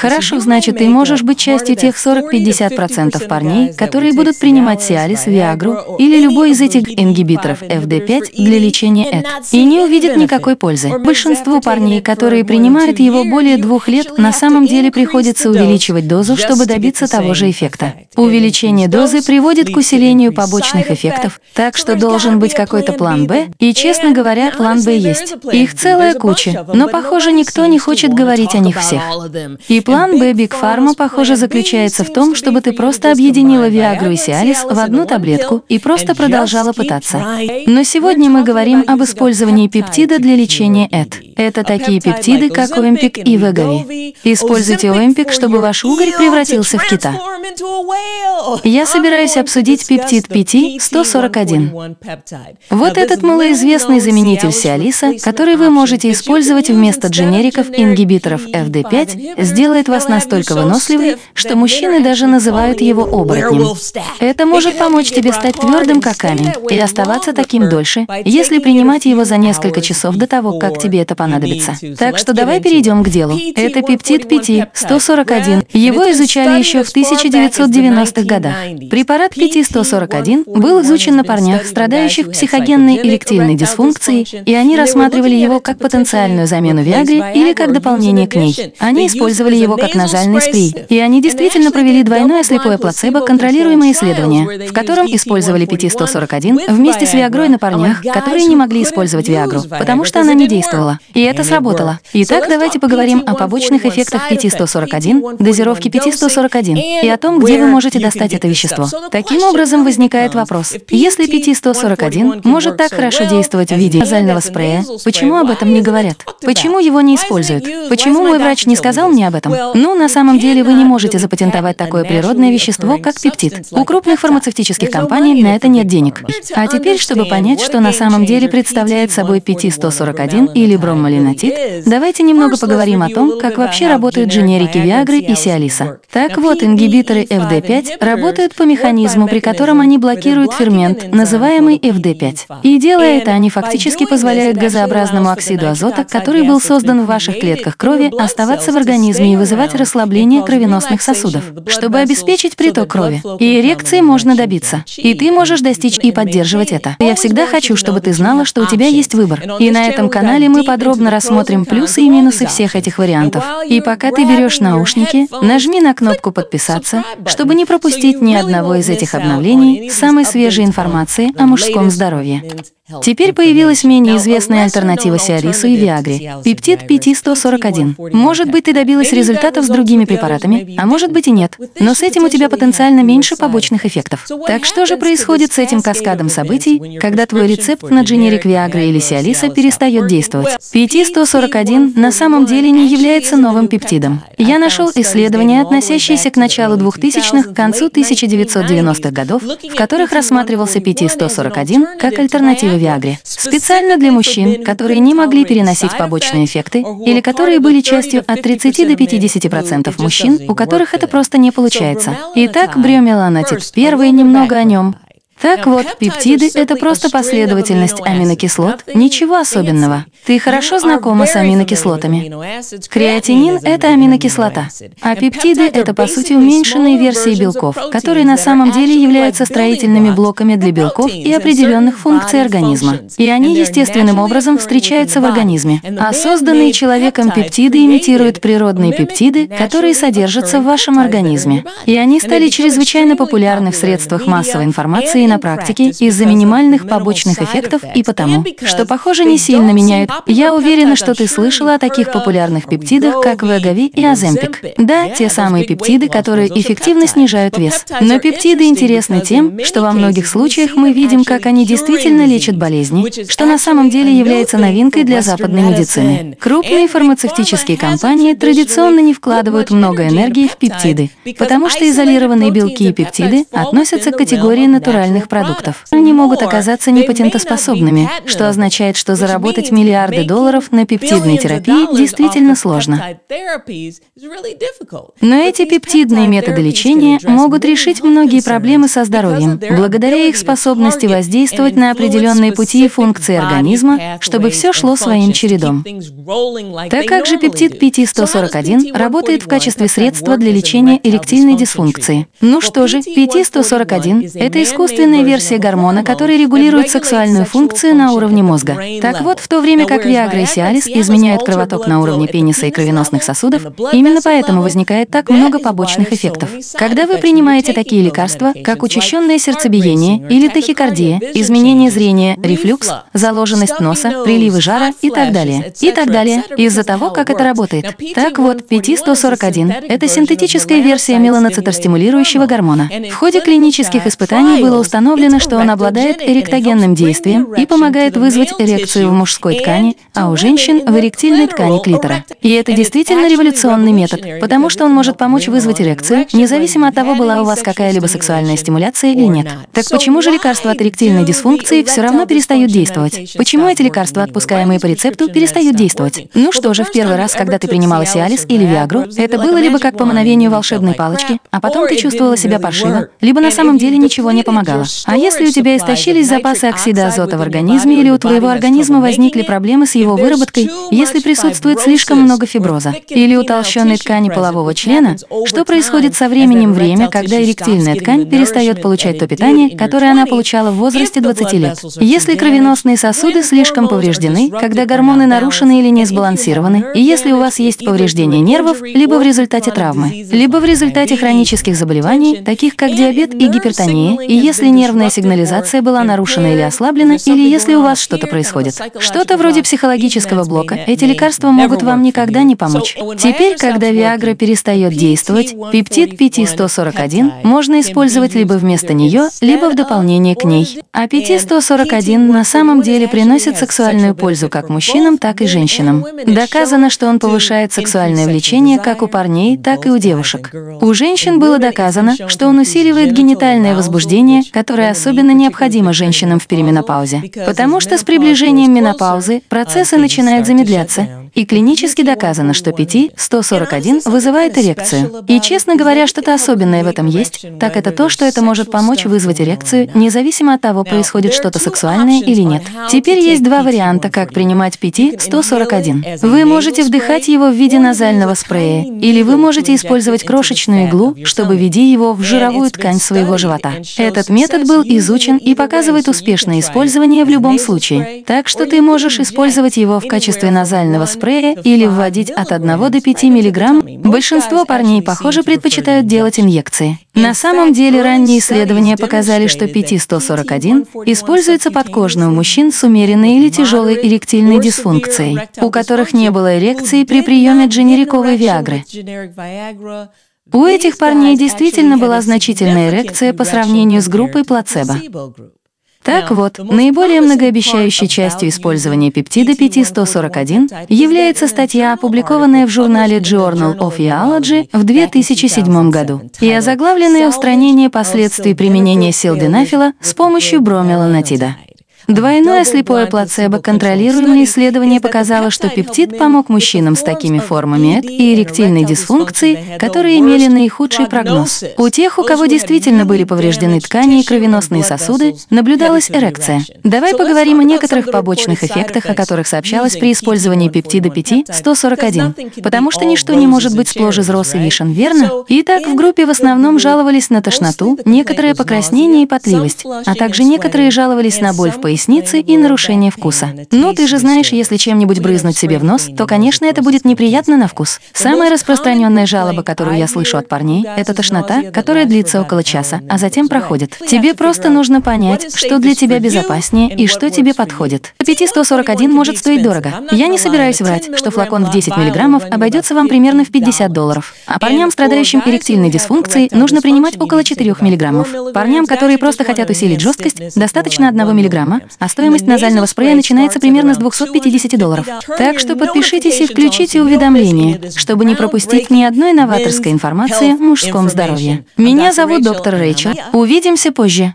Хорошо, значит, ты можешь быть частью тех 40-50% парней, которые будут принимать Сиалис, Виагру или любой из этих ингибиторов FD5 для лечения ЭД и не увидят никакой пользы. Большинству парней, которые принимают его более двух лет, на самом деле приходится увеличивать дозу, чтобы добиться того же эффекта. Увеличение дозы приводит к усилению побочных эффектов, так что должен быть какой-то план «Б», и, честно говоря, план «Б» есть. Их целая куча, но, похоже, никто не хочет говорить о них всех. И план «Б» Биг Фарма, похоже, заключается в том, чтобы ты просто объединила Виагру и Сиалис в одну таблетку и просто продолжала пытаться. Но сегодня мы говорим об использовании пептида для лечения ЭД. Это такие пептиды, как Оземпик и Вегови. Используйте Оземпик, чтобы ваш угорь превратился в кита. Я собираюсь обсудить пептид PT-141. Вот этот малоизвестный заменитель Сиалиса, который вы можете использовать вместо дженериков ингибиторов PDE5, сделает вас настолько выносливой, что мужчины даже называют его оборотнем. Это может помочь тебе стать твердым, как камень, и оставаться таким дольше, если принимать его за несколько часов до того, как тебе это понадобится. Так что давай перейдем к делу. Это пептид 5, 141. Его изучали еще в 1990-х годах. Препарат 5-141 был изучен на парнях, страдающих психогенной эректильной дисфункцией, и они рассматривали его как потенциальную замену Виагре или как дополнение к ней. Они использовали его как назальный спрей, и они действительно провели двойное слепое плацебо контролируемое исследование, в котором использовали 5-141 вместе с Виагрой на парнях, которые не могли использовать Виагру, потому что она не действовала. И это сработало. Итак, давайте поговорим о побочных эффектах 5-141, дозировке 5-141 и о том, где вы можете достать это вещество. Таким образом, возникает вопрос. Если 5-141 может так хорошо действовать в виде назального спрея, почему об этом не говорят? Почему его не используют? Почему мой врач не сказал мне об этом? Ну, на самом деле, вы не можете запатентовать такое природное вещество, как пептид. У крупных фармацевтических компаний на это нет денег. А теперь, чтобы понять, что на самом деле представляет собой 5-141 или бромолинотид, давайте немного поговорим о том, как вообще работают дженерики Виагры и Сиалиса. Так вот, ингибиторы FD5 работают по механизму, при котором они блокируют фермент, называемый FD5. И делая это, они фактически позволяют газообразному оксиду азота, который был создан в ваших клетках крови, оставаться в организме и вызывать расслабление кровеносных сосудов, чтобы обеспечить приток крови. И эрекции можно добиться. И ты можешь достичь и поддерживать это. Я всегда хочу, чтобы ты знала, что у тебя есть выбор. И на этом канале мы подробно рассмотрим плюсы и минусы всех этих вариантов. И пока ты берешь наушники, нажми на кнопку «Подписаться», чтобы не пропустить ни одного из этих обновлений самой свежей информации о мужском здоровье. Теперь появилась менее известная альтернатива Сиарису и Виагре – пептид 5141. Может быть, ты добилась результатов с другими препаратами, а может быть и нет, но с этим у тебя потенциально меньше побочных эффектов. Так что же происходит с этим каскадом событий, когда твой рецепт на дженерик Виагры или Сиалиса перестает действовать? 5141 на самом деле не является новым пептидом. Я нашел исследования, относящиеся к началу 2000-х, к концу 1990-х годов, в которых рассматривался 5141 как альтернатива Виагре. Специально для мужчин, которые не могли переносить побочные эффекты или которые были частью от 30 до 50% мужчин, у которых это просто не получается. Итак, бриомеланотид. Первый немного о нем. Так вот, пептиды — это просто последовательность аминокислот, ничего особенного. Ты хорошо знакома с аминокислотами. Креатинин — это аминокислота, а пептиды — это, по сути, уменьшенные версии белков, которые на самом деле являются строительными блоками для белков и определенных функций организма. И они естественным образом встречаются в организме. А созданные человеком пептиды имитируют природные пептиды, которые содержатся в вашем организме. И они стали чрезвычайно популярны в средствах массовой информации на практике из-за минимальных побочных эффектов и потому, что, похоже, не сильно меняют. Я уверена, что ты слышала о таких популярных пептидах, как Вегави и Аземпик. Да, те самые пептиды, которые эффективно снижают вес. Но пептиды интересны тем, что во многих случаях мы видим, как они действительно лечат болезни, что на самом деле является новинкой для западной медицины. Крупные фармацевтические компании традиционно не вкладывают много энергии в пептиды, потому что изолированные белки и пептиды относятся к категории натуральных эффективных продуктов. Они могут оказаться непатентоспособными, что означает, что заработать миллиарды долларов на пептидной терапии действительно сложно. Но эти пептидные методы лечения могут решить многие проблемы со здоровьем, благодаря их способности воздействовать на определенные пути и функции организма, чтобы все шло своим чередом. Так как же пептид PT-141 работает в качестве средства для лечения эректильной дисфункции? Ну что же, PT-141 – это искусственная версия гормона, который регулирует сексуальную функцию на уровне мозга. Так вот, в то время как Viagra и Cialis изменяют кровоток на уровне пениса и кровеносных сосудов, именно поэтому возникает так много побочных эффектов. Когда вы принимаете такие лекарства, как учащенное сердцебиение или тахикардия, изменение зрения, рефлюкс, заложенность носа, приливы жара и так далее, и так далее, из-за того, как это работает. Так вот, PT-141 – это синтетическая версия меланоциторстимулирующего гормона. В ходе клинических испытаний было установлено, что он обладает эректогенным действием и помогает вызвать эрекцию в мужской ткани, а у женщин – в эректильной ткани клитора. И это действительно революционный метод, потому что он может помочь вызвать эрекцию, независимо от того, была у вас какая-либо сексуальная стимуляция или нет. Так почему же лекарства от эректильной дисфункции все равно перестают действовать? Почему эти лекарства, отпускаемые по рецепту, перестают действовать? Ну что же, в первый раз, когда ты принимала Сиалис или Виагру, это было либо как по мановению волшебной палочки, а потом ты чувствовала себя паршиво, либо на самом деле ничего не помогало. А если у тебя истощились запасы оксида азота в организме или у твоего организма возникли проблемы с его выработкой, если присутствует слишком много фиброза или утолщенной ткани полового члена, что происходит со временем время, когда эректильная ткань перестает получать то питание, которое она получала в возрасте 20 лет. Если кровеносные сосуды слишком повреждены, когда гормоны нарушены или не сбалансированы, и если у вас есть повреждение нервов, либо в результате травмы, либо в результате хронических заболеваний, таких как диабет и гипертония, и если нервная сигнализация была нарушена или ослаблена, или если у вас что-то происходит. Что-то вроде психологического блока, эти лекарства могут вам никогда не помочь. Теперь, когда Виагра перестает действовать, пептид PT-141 можно использовать либо вместо нее, либо в дополнение к ней. А PT-141 на самом деле приносит сексуальную пользу как мужчинам, так и женщинам. Доказано, что он повышает сексуальное влечение как у парней, так и у девушек. У женщин было доказано, что он усиливает генитальное возбуждение, которое особенно необходимо женщинам в переменопаузе. Потому что с приближением менопаузы процессы начинают замедляться, и клинически доказано, что PT-141 вызывает эрекцию. И, честно говоря, что-то особенное в этом есть, так это то, что это может помочь вызвать эрекцию, независимо от того, происходит что-то сексуальное или нет. Теперь есть два варианта, как принимать PT-141. Вы можете вдыхать его в виде назального спрея, или вы можете использовать крошечную иглу, чтобы ввести его в жировую ткань своего живота. Этот метод был изучен и показывает успешное использование в любом случае. Так что ты можешь использовать его в качестве назального спрея спрея или вводить от 1 до 5 мг, большинство парней, похоже, предпочитают делать инъекции. На самом деле, ранние исследования показали, что PT-141 используется подкожно у мужчин с умеренной или тяжелой эректильной дисфункцией, у которых не было эрекции при приеме дженериковой Виагры. У этих парней действительно была значительная эрекция по сравнению с группой плацебо. Так вот, наиболее многообещающей частью использования пептида 5141 является статья, опубликованная в журнале Journal of Urology в 2007 году и озаглавленная «Устранение последствий применения силденафила с помощью бромеланатида». Двойное слепое плацебо контролируемое исследование показало, что пептид помог мужчинам с такими формами ЭД и эректильной дисфункцией, которые имели наихудший прогноз. У тех, у кого действительно были повреждены ткани и кровеносные сосуды, наблюдалась эрекция. Давай поговорим о некоторых побочных эффектах, о которых сообщалось при использовании пептида 5-141, потому что ничто не может быть сплошь из роз и вишен, верно? Итак, в группе в основном жаловались на тошноту, некоторое покраснение и потливость, а также некоторые жаловались на боль в пояснице, поясницы и нарушение вкуса. Ну, ты же знаешь, если чем-нибудь брызнуть себе в нос, то, конечно, это будет неприятно на вкус. Самая распространенная жалоба, которую я слышу от парней, это тошнота, которая длится около часа, а затем проходит. Тебе просто нужно понять, что для тебя безопаснее и что тебе подходит. 5141 может стоить дорого. Я не собираюсь врать, что флакон в 10 мг обойдется вам примерно в 50 долларов. А парням, страдающим эректильной дисфункцией, нужно принимать около 4 мг. Парням, которые просто хотят усилить жесткость, достаточно 1 мг, а стоимость назального спрея начинается примерно с 250 долларов. Так что подпишитесь и включите уведомления, чтобы не пропустить ни одной новаторской информации о мужском здоровье. Меня зовут доктор Рэйчел. Увидимся позже.